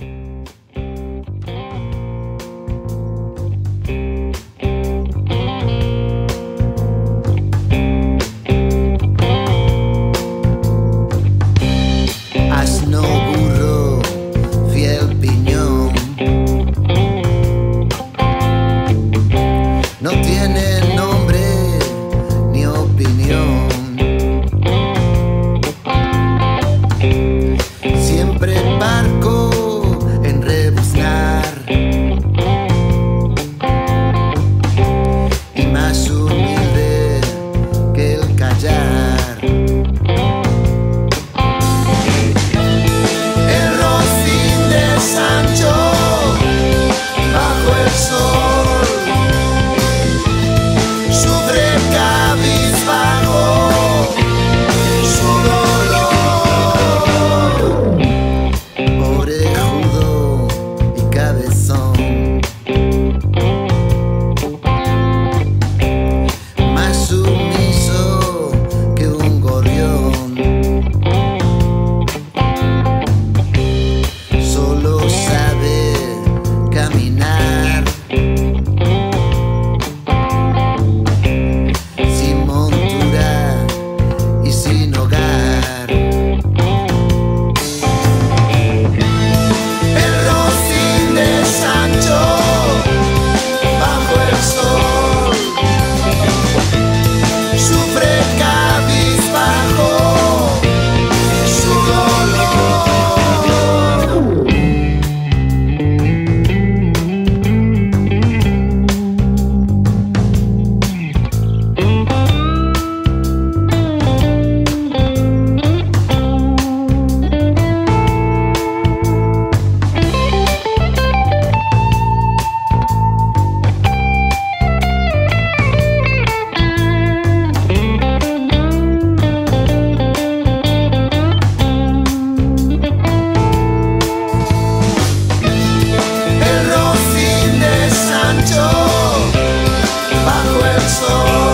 Asno bajo